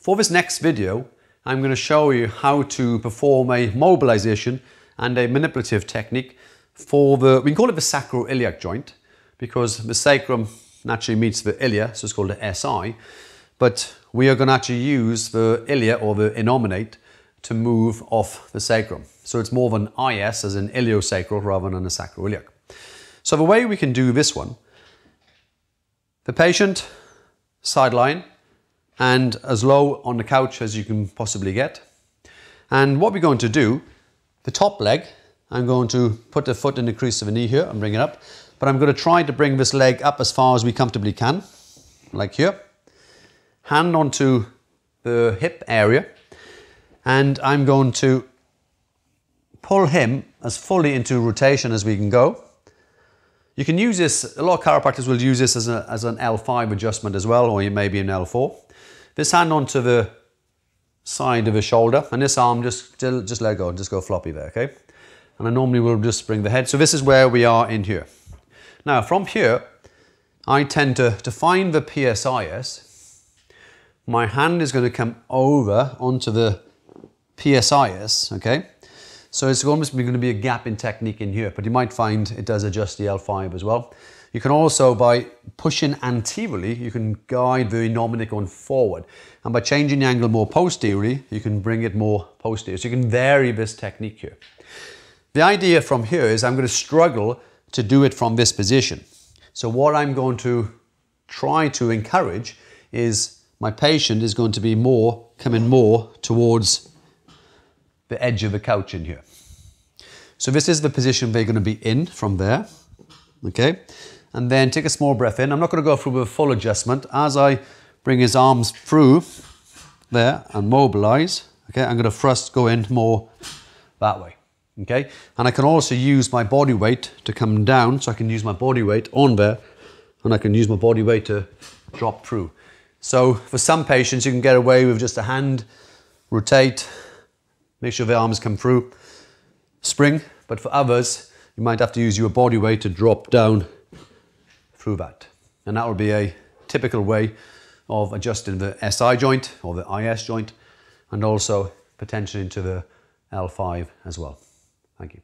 For this next video, I'm going to show you how to perform a mobilization and a manipulative technique for the, we can call it the sacroiliac joint because the sacrum naturally meets the ilia, so it's called the SI, but we are going to actually use the ilia or the innominate to move off the sacrum. So it's more of an IS as an iliosacral rather than a sacroiliac. So the way we can do this one, the patient sideline and as low on the couch as you can possibly get. And what we're going to do, the top leg, I'm going to put the foot in the crease of the knee here and bring it up. But I'm going to try to bring this leg up as far as we comfortably can, like here. Hand onto the hip area. And I'm going to pull him as fully into rotation as we can go. You can use this, a lot of chiropractors will use this as, a, as an L5 adjustment as well, or you maybe an L4. This hand onto the side of the shoulder, and this arm just, just let go, just go floppy there, okay? And I normally will just bring the head. So this is where we are in here. Now from here, I tend to, to find the PSIS. My hand is going to come over onto the PSIS, okay? So it's almost going to be a gapping technique in here, but you might find it does adjust the L5 as well. You can also, by pushing anteriorly, you can guide the going forward. And by changing the angle more posteriorly, you can bring it more posterior. So you can vary this technique here. The idea from here is I'm going to struggle to do it from this position. So what I'm going to try to encourage is my patient is going to be more, coming more towards the edge of the couch in here. So this is the position they're going to be in from there. Okay. And then take a small breath in. I'm not going to go through a full adjustment. As I bring his arms through there and mobilize, okay, I'm going to thrust go in more that way. Okay. And I can also use my body weight to come down. So I can use my body weight on there and I can use my body weight to drop through. So for some patients, you can get away with just a hand, rotate, Make sure the arms come through. Spring, but for others, you might have to use your body weight to drop down through that. And that will be a typical way of adjusting the SI joint or the IS joint and also potentially into the L5 as well. Thank you.